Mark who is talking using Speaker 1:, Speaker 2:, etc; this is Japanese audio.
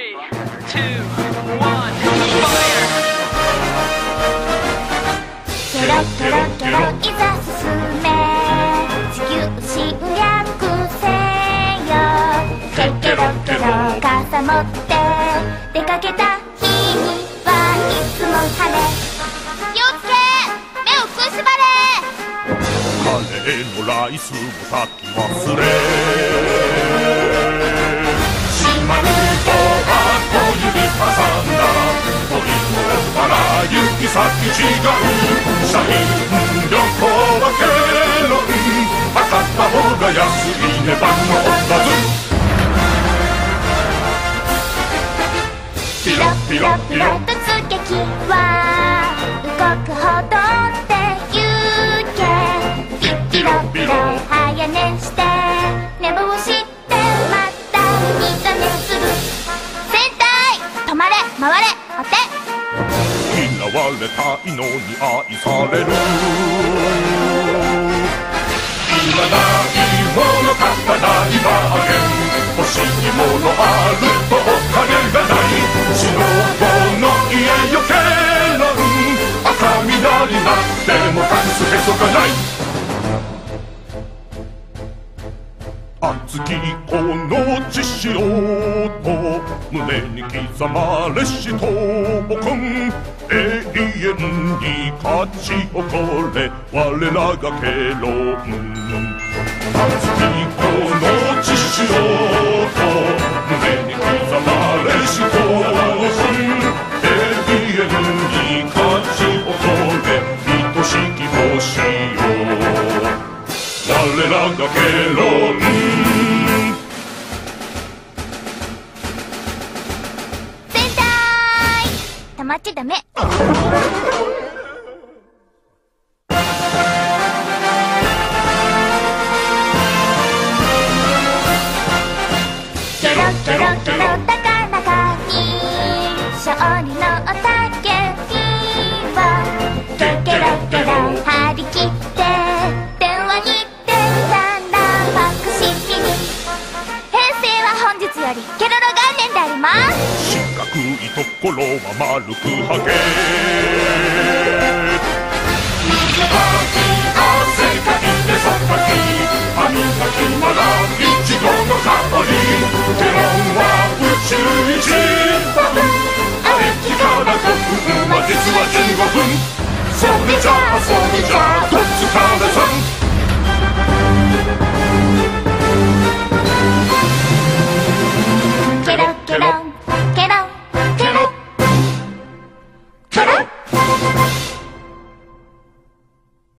Speaker 1: ケロケロケロいざ進め地球侵略せよケロケロケロ傘持って出かけた日にはいつも晴れ気をつけ目を食いしばれ
Speaker 2: カレーのライスも炊き忘れ先違う社員旅行はケロン測った方が安い値段のおかずピロピロピロ
Speaker 1: 突撃は動くほどれ
Speaker 2: たいのに愛される。いらないもの買ったないバーゲン欲しいものあるとお金がない。白子の家よけ。熱きこの血潮と胸に刻まれし友くん永遠に勝ち誇れ。我らがケロン
Speaker 1: 溜まっちゃダメ。
Speaker 2: ころは丸くはげ水かき汗かいてそかき歯磨きならいちごの香りケロンは宇宙一多分あれきから5分は実は15分。それじゃあそれじゃあどっちかでさん